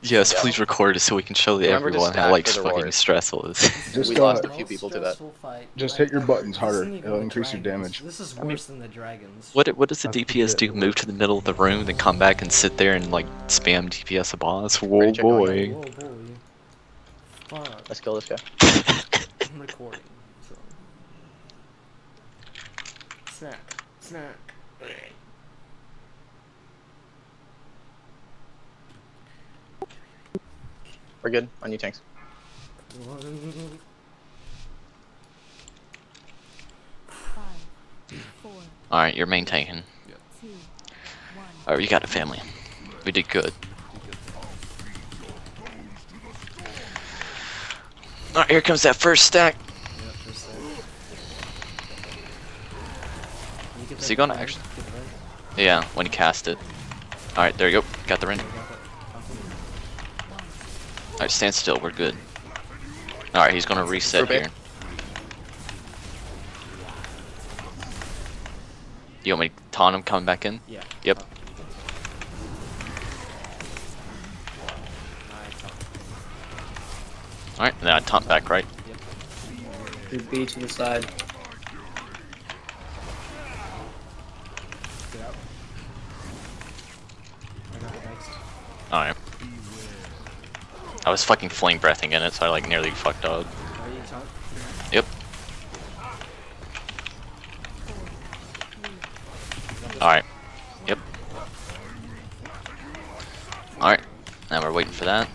Yes, Yeah. please record it so we can show Remember everyone how like fucking roars. stressful it is. Just, we uh, lost a few people to that. Fight. Just hit your buttons harder. It'll increase your damage. This is I mean- worse than the dragons. What what does the That's DPS do? Move to the middle of the room, then come back and sit there and like spam DPS a boss? Whoa Ready to check on boy. Whoa, boy. Fuck. Let's kill this guy. I'm recording. So. Snack. Snack. We're good. On you tanks. One. Five, four, Alright, you're maintaining. two, one. Alright, you got it, family. We did good. Alright, here comes that first stack. Yeah, first set. Can you get Is he gonna actually- Get the ring? Yeah, when he cast it. Alright, there you go. Got the ring. Alright, stand still. We're good. Alright, he's gonna reset here. You want me to taunt him coming back in? Yeah. Yep. Alright, and then I taunt back, right? Group B to the side. Get out. I got the next. Alright. I was fucking flame breathing in it, so I like nearly fucked up. Yep. Alright. Yep. Alright. Now we're waiting for that.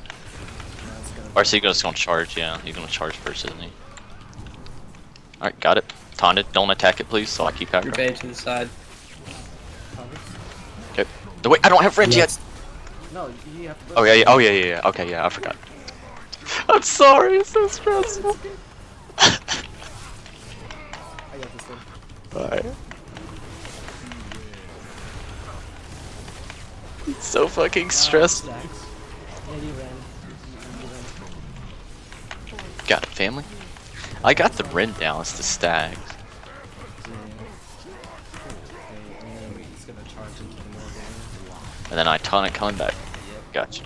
It's gonna Ursoc you're gonna charge, yeah. You're gonna charge first, isn't he? Alright, got it. Taunted. Don't attack it, please, so I keep aggro. A to the side. Okay. The wait, I don't have range yet! No, you have to. Oh yeah, yeah, oh yeah, yeah, yeah. Okay, yeah, I forgot. I'm sorry, it's so stressful. I got this one. Alright. It's so fucking stressful. Stacks. Yeah, you ran. You, you ran. Got it, family. I got the Ren down, it's the stags. And then gonna the middle of the room. And then I it coming back. Yep. Gotcha.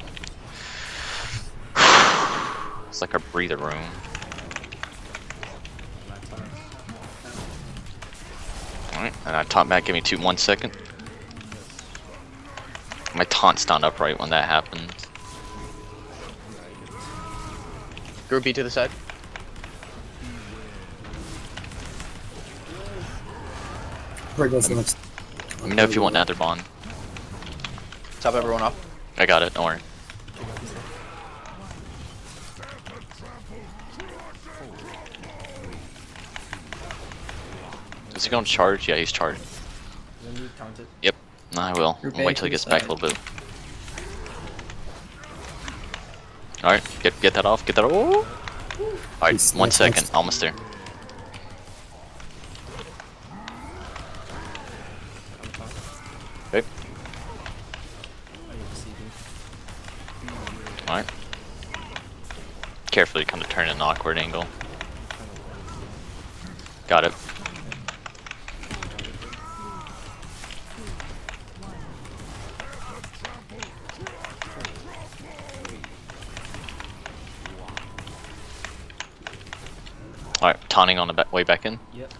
It's like a breather room. Alright, and I taunt back, give me two one second. My taunt's not up right when that happens. Group B to the side. Where goes? Let me know if you want another bond. Top everyone off. I got it, don't worry. Is he gonna charge? Yeah, he's charged. Yep, I will. I'll wait till he gets back a little bit. Alright, get get that off, get that off. Alright, one second, almost there. Okay. Carefully kind of turn an awkward angle. Got it. Alright, taunting on the way back in. Yep.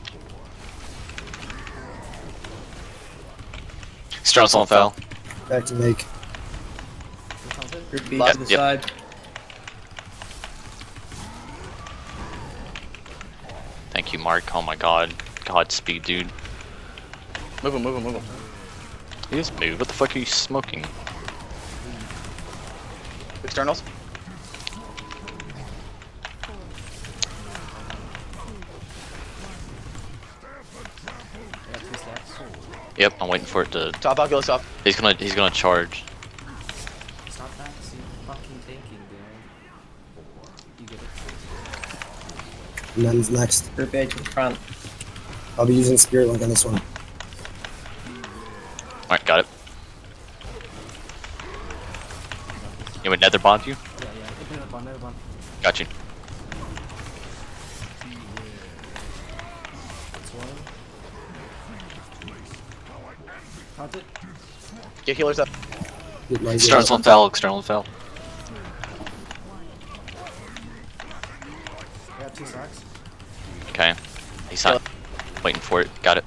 Strauss on foul. Back to make. You taunt it? Group B Yep, to the yep. side. Thank you, Mark. Oh my god. Godspeed, dude. Move him, move him, move him. He just moved. What the fuck are you smoking? Externals. I got two stacks. Yep, I'm waiting for it to. Top Oculus off. He's gonna. He's gonna charge. Men's next. Group H in front. I'll be using Spirit Link on this one. Alright, got it. You want nether bond you? Yeah, yeah, nether bond, nether bond. Got you. It. Get healers up. External fell, external fell. I two sacks. Okay. He's not waiting for it. Got it.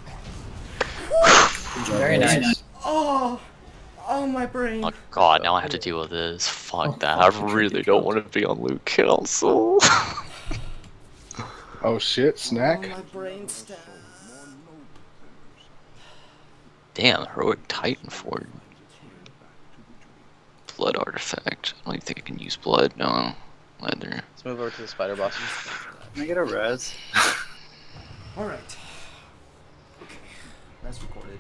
Very nice. Oh! Oh, my brain. Oh god, now I have to deal with this. Fuck that. I really don't want to be on Luke Council. Oh shit, Oh, snack. my brain stem. Damn, heroic Titanforged. Blood artifact. I don't even think I can use blood. No. Leather. Let's move over to the spider boss. Can I get a res? Alright. Okay. That's recorded.